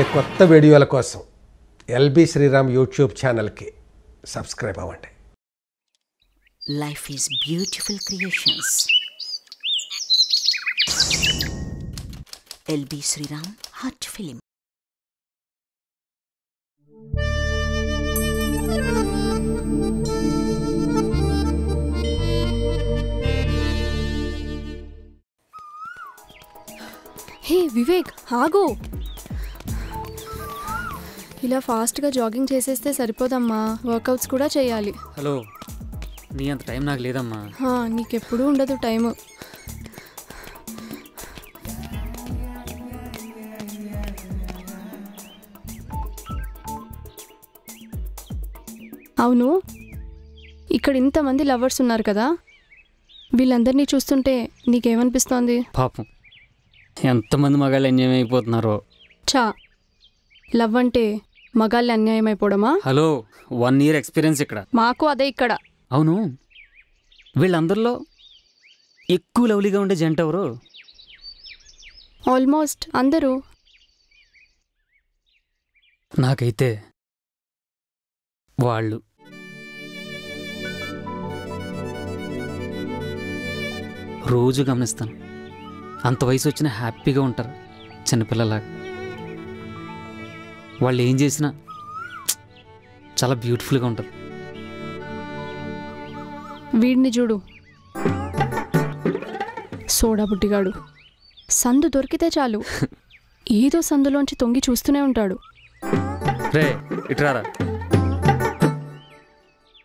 మరిన్ని కొత్త వీడియోల కోసం ఎల్బి శ్రీరామ్ యూట్యూబ్ ఛానల్కి సబ్స్క్రైబ్ అవ్వండి Life is beautiful creations. LB Sriram Hot Film. Hey Vivek ఆగు ఇలా ఫాస్ట్గా జాగింగ్ చేసేస్తే సరిపోదమ్మా. వర్కౌట్స్ కూడా చేయాలి. హలో. నీ అంత టైం నాకు లేదమ్మా. హా, నీకెప్పుడూ ఉండదు టైము. అవును. ఇక్కడ ఇంతమంది లవర్స్ ఉన్నారు కదా. వీళ్ళందరినీ చూస్తుంటే నీకేమనిపిస్తోంది? పాపం. ఎంతమంది మగాళ్ళు ఎంజాయ్ అయిపోతున్నారో చా లవ్ అంటే మగాళ్ళ అన్యాయం అయిపోవడమా హలో వన్ ఇయర్ ఎక్స్పీరియన్స్ ఇక్కడ. మాకు అదే ఇక్కడ. అవును. వీళ్ళందరిలో ఎక్కువ లవ్లీగా ఉండే జంట ఎవరు? ఆల్మోస్ట్ అందరూ. నాకైతే వాళ్ళు. రోజు గమనిస్తాను. అంత వయసు వచ్చినా హ్యాపీగా ఉంటారు చిన్నపిల్లలాగా. వాళ్ళు ఏం చేసినా చాలా బ్యూటిఫుల్గా ఉంటుంది వీడిని చూడు. సోడా బుడ్డిగాడు. సందు దొరికితే చాలు. ఏదో సందులోంచి తొంగి చూస్తూనే ఉంటాడు. రే ఇట్రారా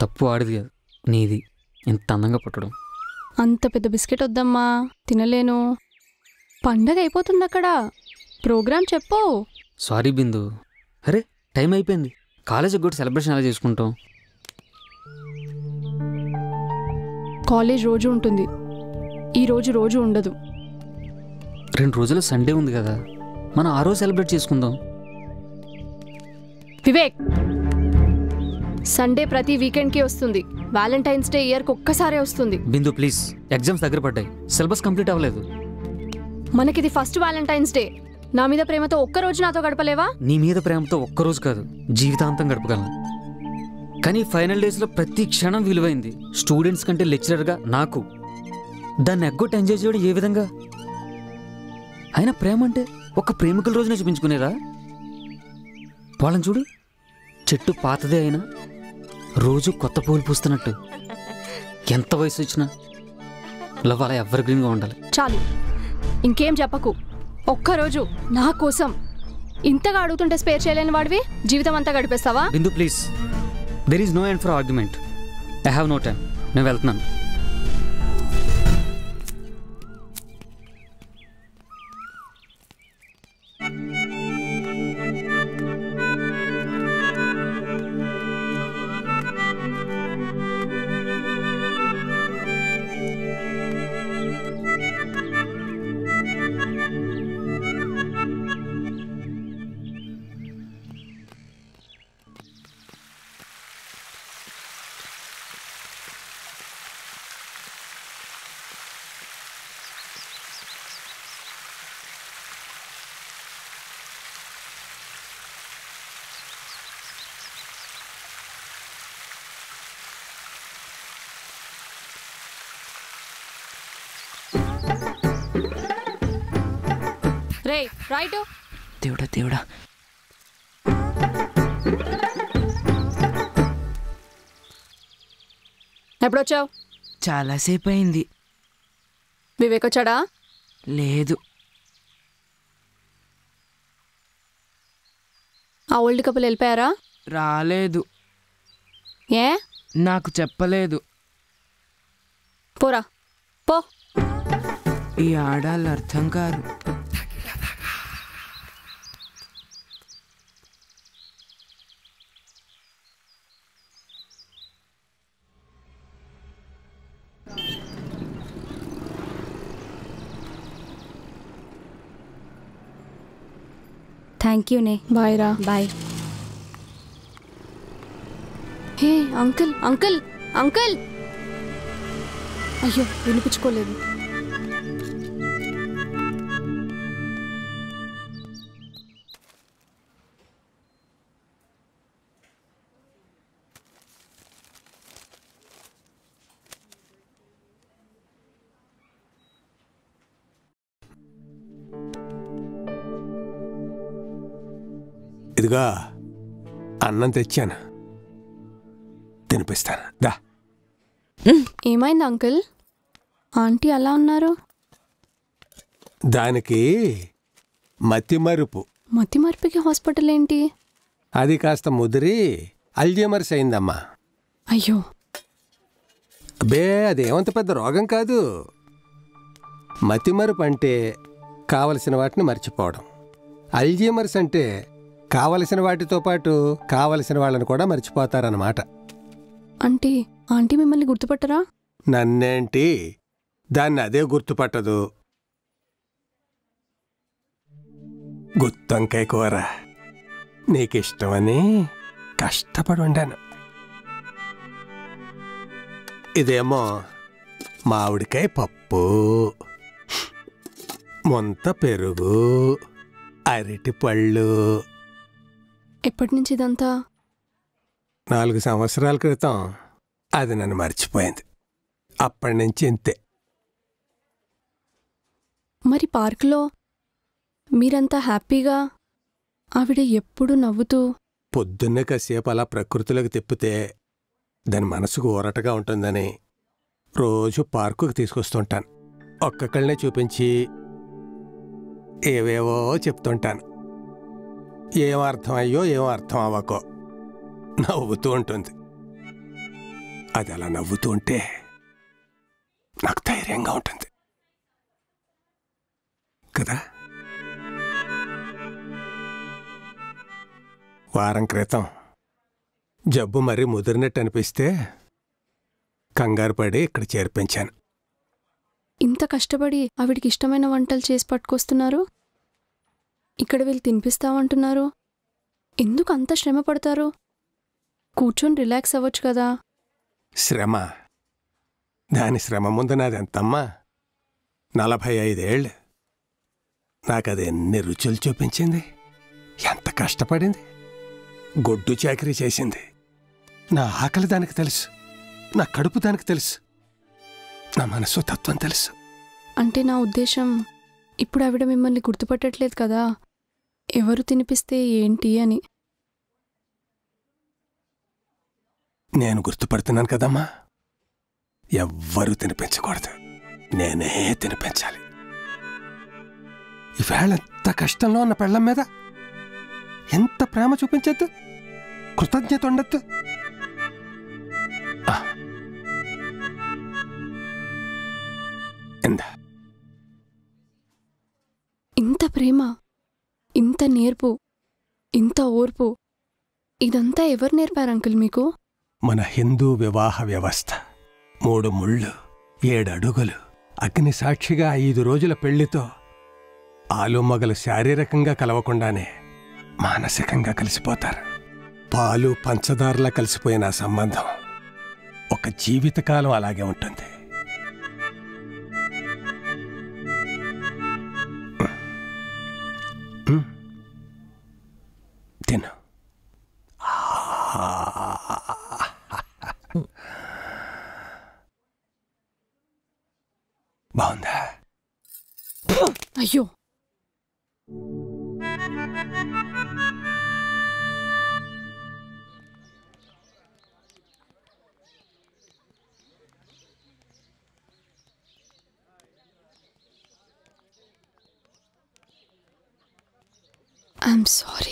తప్పు ఆడిది కాదు నీది. ఇంత అందంగా పుట్టడం. అంత పెద్ద బిస్కెట్ వద్దమ్మా తినలేను. పండగ అయిపోతుంది అక్కడ. ప్రోగ్రామ్ చెప్పు. సారీ బిందు అరే టైం అయిపోయింది. కాలేజీకి కూడా సెలబ్రేషన్ ఎలా చేసుకుంటాం? కాలేజ్ రోజు ఉంటుంది. ఈ రోజు రోజు ఉండదు. రెండు రోజులు సండే ఉంది కదా. మనం ఆ రోజు సెలబ్రేట్ చేసుకుందాం. వివేక్! సండే ప్రతి వీకెండ్కి వస్తుంది. వ్యాలంటైన్స్ డే ఇయర్కి ఒక్కసారే వస్తుంది. బిందు ప్లీజ్ ఎగ్జామ్స్ దగ్గర పడ్డాయి. సిలబస్ కంప్లీట్ అవ్వలేదు. మనకిది ఫస్ట్ వ్యాలంటైన్స్ డే. నా మీద ప్రేమతో ఒక్క రోజు నాతో గడపలేవా? నీ మీద ప్రేమతో ఒక్కరోజు కాదు జీవితాంతం గడపగలను. కానీ ఫైనల్ డేస్లో ప్రతి క్షణం విలువైంది. స్టూడెంట్స్ కంటే లెక్చరర్గా నాకు. దాన్ని ఎగ్గొట్టి ఎంజాయ్ చేయడం ఏ విధంగా? అయినా ప్రేమ అంటే ఒక ప్రేమికుల రోజునే చూపించుకునేదా వాళ్ళని చూడు చెట్టు పాతదే అయినా రోజు కొత్త పూలు పూస్తున్నట్టు. ఎంత వయసు వచ్చినా లవ్ అలా ఎవర్ గ్రీన్గా ఉండాలి. చాలు. ఇంకేం చెప్పకు. ఒక్కరోజు నా కోసం ఇంతగా అడుగుతుంటే స్పేర్ చేయలేని వాడివి? జీవితం అంతా గడిపేస్తావా? Bindu please there is no end for argument I have no time నేను వెళ్తున్నాను. రే రైట్. దేవుడా దేవుడా. ఎప్పుడొచ్చావు? చాలాసేపు అయింది వివేక్ వచ్చాడా లేదు. ఆ ఓల్డ్ కపుల్ వెళ్ళిపోయారా? రాలేదు. ఏ? నాకు చెప్పలేదు. పోరా. పో. ఈ ఆడాళ్ళు అర్థం కారు. థ్యాంక్ యూ నే బాయ్ రా bye hey uncle uncle uncle అయ్యో వినిపించుకోలేదు ఇదిగో అన్నం తెచ్చాను. తినిపిస్తాను. దా. ఏమైంది అంకుల్? ఆంటీ అలా ఉన్నారు? దానికి మతి మరుపు. మతి మర్పికి హాస్పిటల్ ఏంటి? అది కాస్త ముదిరి అల్జీమర్స్ అయిందమ్మా. అయ్యో. అబ్బే అదేమంత పెద్ద రోగం కాదు. మతిమరుపు అంటే కావలసిన వాటిని మర్చిపోవడం. అల్జీమర్స్ అంటే కావలసిన వాటితో పాటు కావలసిన వాళ్ళని కూడా మర్చిపోతారన్నమాట. అంటే ఆంటీ మిమ్మల్ని గుర్తుపట్టరా? నన్నేంటి? దాన్ని అదే గుర్తుపట్టదు. గుత్తొంకాయ కూర నీకిష్టమని కష్టపడి వండాను. ఇదేమో మామిడికాయ పప్పు మొంత పెరుగు అరటి పళ్ళు ఎప్పటి నుంచి ఇదంతా నాలుగు సంవత్సరాల క్రితం అది నన్ను మర్చిపోయింది. అప్పటి నుంచి ఇంతే. మరి పార్కులో మీరంతా హ్యాపీగా ఆవిడ ఎప్పుడు నవ్వుతూ? పొద్దున్నే కాసేపు అలా ప్రకృతిలోకి తిప్పితే దాని మనసుకు ఊరటగా ఉంటుందని రోజు పార్కుకి తీసుకొస్తుంటాను. ఒక్కొక్కళ్ళనే చూపించి ఏవేవో చెప్తుంటాను. ఏం అర్థం అయ్యో ఏం అర్థం అవ్వకో నవ్వుతూ ఉంటుంది. అది అలా నవ్వుతూ ఉంటే నాకు ధైర్యంగా ఉంటుంది. కదా? వారం క్రితం జబ్బు మరీ ముదిరినట్టు అనిపిస్తే కంగారు పడి ఇక్కడ చేర్పించాను. ఇంత కష్టపడి ఆవిడికి ఇష్టమైన వంటలు చేసి పట్టుకొస్తున్నారు? ఇక్కడ వీళ్ళు తినిపిస్తామంటున్నారు? ఎందుకు అంత శ్రమ పడతారు? కూర్చొని రిలాక్స్ అవ్వచ్చు కదా. శ్రమ? దాని శ్రమ ముందు నాది ఎంతమ్మా నలభై ఐదేళ్ళు. నాకు అది ఎన్ని రుచులు చూపించింది? ఎంత కష్టపడింది? గొడ్డు చాకరీ చేసింది. నా ఆకలి దానికి తెలుసు. నా కడుపు దానికి తెలుసు. నా మనసు తత్వం తెలుసు. అంటే నా ఉద్దేశం ఇప్పుడు ఆవిడ మిమ్మల్ని గుర్తుపట్టట్లేదు కదా. ఎవరు తినిపిస్తే ఏంటి అని. నేను గుర్తుపడుతున్నాను కదమ్మా. ఎవ్వరూ తినిపించకూడదు. నేనే తినిపించాలి. ఈవేళ ఎంత కష్టంలో ఉన్న పెళ్ళం మీద? ఎంత ప్రేమ చూపించద్దు? కృతజ్ఞత ఉండద్దు? ప్రేమ ఇంత నేర్పు ఇంత ఓర్పు ఇదంతా ఎవరు నేర్పారు అంకుల్ మీకు? మన హిందూ వివాహ వ్యవస్థ. మూడు ముళ్ళు ఏడడుగులు అగ్నిసాక్షిగా అగ్ని సాక్షిగా ఐదు రోజుల పెళ్ళితో ఆలుమగలు శారీరకంగా కలవకుండానే మానసికంగా కలిసిపోతారు. పాలు పంచదారలా కలిసిపోయిన సంబంధం ఒక జీవితకాలం అలాగే ఉంటుంది. అయ్యో ఐఎమ్ సారీ